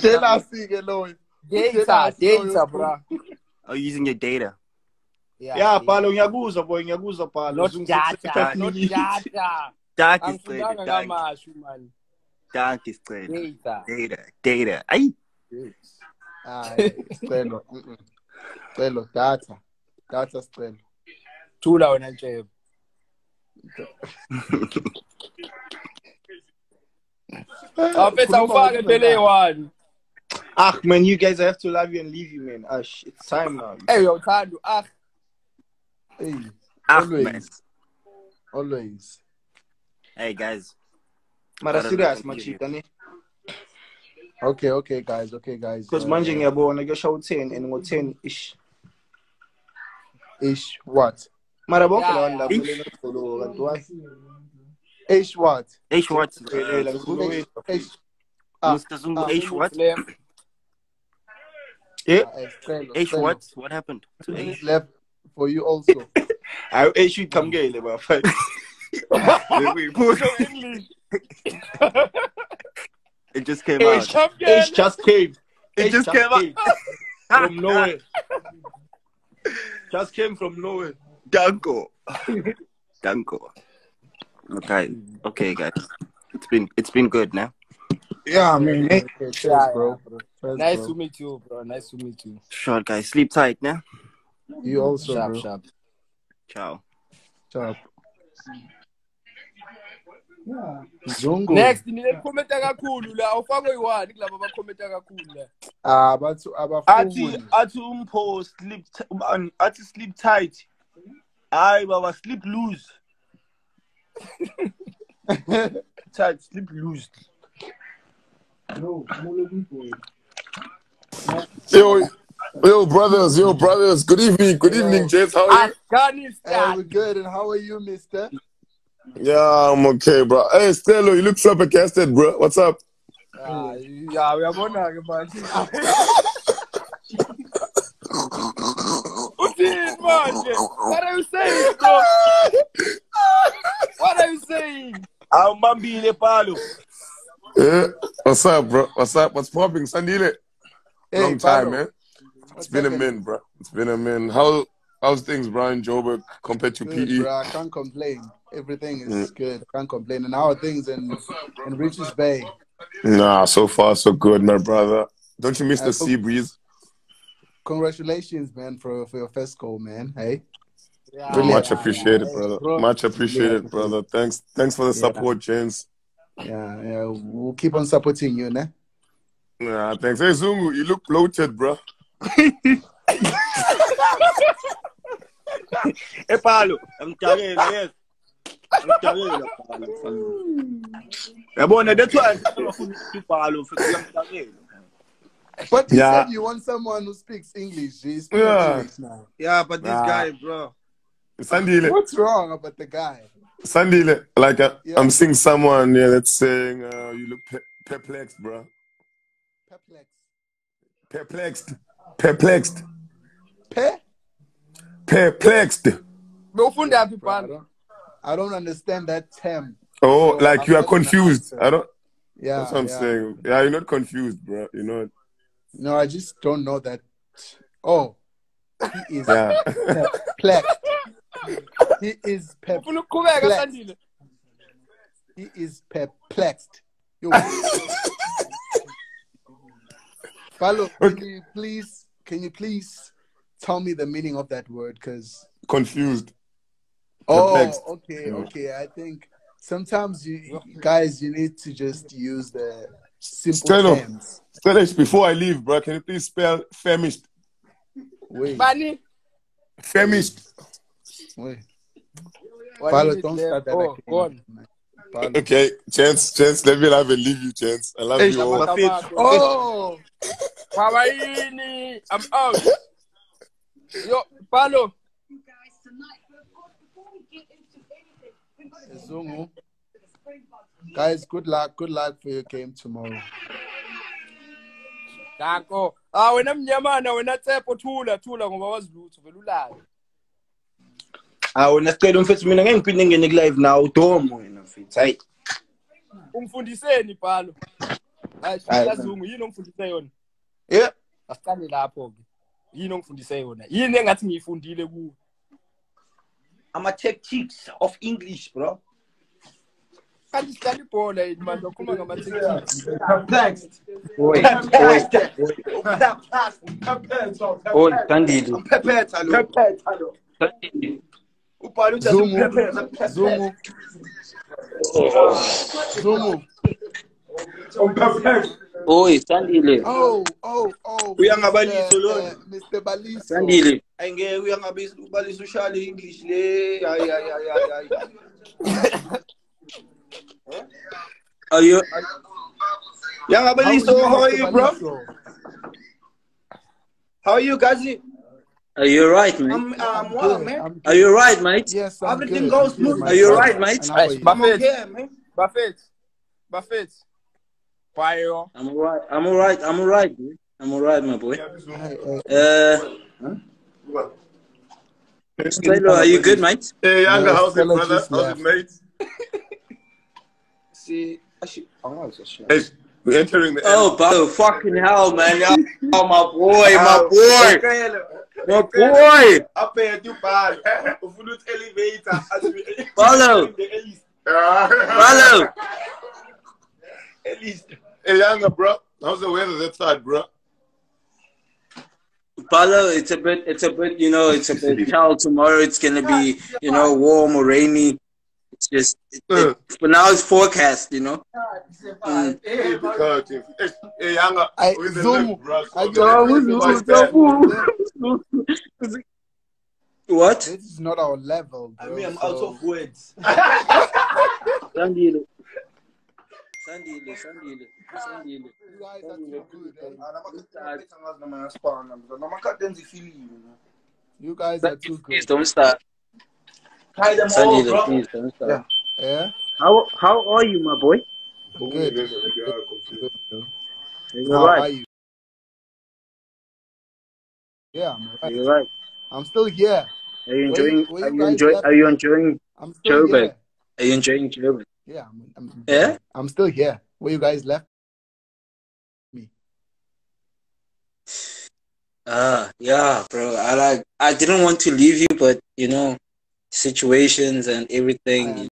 Tela-ke loyo. Data, data bra. Oh, using your data. Yeah, yeah Bhalo ngiyakuzwa boy ngiyakuzwa Bhalo. Not data, not data. Data isicelo, data. Data isicelo. Data, data. Ayi. Hayi, ah, sicelo. Sicelo data. Data sicelo. Thula wena Ntshebe. Aphetha ufake impela eyi-one. Ah, man, you guys I have to love you and leave you, man. Ash, it's time now. Hey, uyathanda ah Hey, Ah, always. man. Always. Hey, guys. Mara Gotta serious, love you. machita ne? Okay, okay, guys. Okay, guys. Because Uh, Because manje ngiyabona kuyosha u-10 and ngo-10 ish. Ish what? Mara bonke Yeah, lawa yeah. lapho lena follow kanti why? Ish what? Hey, Schwartz. Eh, la ngikulo wethu. Ish. Ah, Mr. Zungu, ah, hey, Schwartz. Flame. Eh, eh, sicelo, Hey, sicelo. Schwartz. What happened to This left for you also. Hayi ish iqhamukele bafana. Kusho English. It just came Hey, out. champion. Ish just came. It Ish just came out. from nowhere. Just came from nowhere. Danko. Danko. Okay. Okay, guys. It's been it's been good now. Yeah, man. Okay, cheers, Yeah, bro. Yeah, bro. Cheers, Nice bro. to meet you, bro. Nice to meet you. Short guys. Sleep tight now. You also, Sharp, bro. sharp. Ciao. Sharp. Zungu. Next, nilikhomenta kakhulu la. Awufakwe yi-one kulabo abakhomenta kakhulu la. Ah, bathu athi abafuni. athi umpho sleep um, athi sleep tight hayi baba sleep loose tight sleep loose Yo, yo, brothers, yo, brothers. Good evening, good evening, Jess. How are you? Hey, Afghanistan. we're good. And how are you, mister? Yeah, I'm okay, bro. Hey, Stelo, you look flabbergasted, bro. What's up? Ah, ya uyabona-ke manje. Uthini manje? What are you saying, bro? What are you saying? I'm awumbambile palo Yeah. What's up, bro? What's up? What's popping? Sandile? Hey, Long time, Pablo. man. It's What's been a minute, bro. It's been a minute. How how's things, Brian Joburg, compared to Good, PE? bro. I can't complain. Everything is mm. good. I can't complain. And how are things in in Richards Bay? Nah, so far so good, my brother. Don't you miss the sea breeze? Congratulations, man, for for your first goal, man. Hey. Yeah, Brilliant. Much appreciated, brother. Bro. Much appreciated, Yeah. brother. Thanks, thanks for the Yeah. support, James. Yeah, yeah. We'll keep on supporting you, ne? Nah, thanks. Hey, Zungu, you look bloated, bro. epalo angijabele yes angijabele palo yabona that's why ngifuna ibhalo ngijabele But you Yeah. said you want someone who speaks English. You speak Yeah. English now. yeah but this Nah. guy bro Sandile, What's wrong about the guy? Sandile, like uh, Yeah. I'm seeing someone yeah, that's saying uh, you look pe- perplexed, bro. Perplexed. Perplexed, perplexed, Pe? perplexed. bewufunda yaphi Bro, I don't, I don't understand that term. Oh, So, like I'm you are confused. I don't. Yeah. That's what I'm yeah. saying. Yeah, you're not confused, bro. You know. No, I just don't know that. Oh, he is Yeah. perplexed. He is per- ufuna ukuqhubeka Flex. sandile he is perplexed. Yo. Follow, can you please can you please tell me the meaning of that word? Cause confused. oh Perplexed. okay, Yeah. okay. I think sometimes you guys you need to just use the simple Steno. terms. Stelish, before I leave, bro, can you please spell famished? Wait, bani Famished. wait. What Follow, don't start that oh again. go on Okay, Chance, Chance, let me have and leave you, Chance. I love Hey, you all. Oh, Kawaii, I'm out. Yo, Palo. Zungu. Guys, good luck. Good luck for your game tomorrow. Danko. Ah, wena mnyamana, wena tsepo thula, thula ngoba wazi lutho, vele ulala. awu nasicela mfethu mina ngeke ngiphinde ngene ku live nawe udomo wena mfethu hayi Umfundiseni Palo. asazungu yini ongifundise yona? Yeah asicane lapho ke yini ongifundise yona? Yini engathi ngiyifundile ku ama tactics of english bro. Kanti sidlala ibhola yini manje ukhuluma ngama-tactics ubhale uthi zungu. Zungu. Oi, Tandile, Oh, oh, oh. Uyangabaliso Mr. lo. eh, Mr. Baliso. Tandile. Ayingeke uyangabisa ubalisa ushali English le. Hayi hayi hayi hayi. Are you Yangabaliso, How how are you, bro? How are you, Gazi? are you right, man? I'm I'm I'm well, good. man. Are you right, mate? Yes, I'm Everything good. goes smooth. Are you right, mate? And how are you? But- I'm okay, man. Buffett. Buffett. Bayo. I'm alright. I'm alright. I'm alright, man. I'm alright, my boy. Hey, hey, Uh, Stelo, are you good, mate? Hey, younger, No, how's it, brother? just How's it, mate? See, actually, oh, it's a shame. Hey, we're entering the Oh, bro, fucking hell, man. Oh, my boy, my Ah, boy, okay. my boy. Apha tubhale ufuna uthi elevator Follow. Follow. At least. Hey, younger, bro. How's the weather that side, bro? Paulo, it's a bit, it's a bit, you know, it's a bit cold. Tomorrow it's gonna be, you know, warm or rainy. It's just, it, Uh. it, but now it's forecast, you know. Mm. Hey, because if- hey, hey, younger, I- Zoom. I So go- this is why it's. What? This is not our level, I mean, I'm so- out of words. Sandile. Sandile, Sandile, Sandile. You guys are too good. eh? You guys are too Please don't start. Tie them all, Sandile, bro. please don't start. Yeah? How how are you, my boy? Good. Are you How are you? Yeah, I'm Are you alright. alright? I'm still here. Are you Where enjoying? you- where Are you you enjoying? Are you enjoying? I'm still Joburg. here. Are you enjoying Joburg? Yeah, I'm, I'm, Yeah? I'm still here. Where you guys left? Me Ah, yeah, bro. I like. I didn't want to leave you, but you know, situations and everything.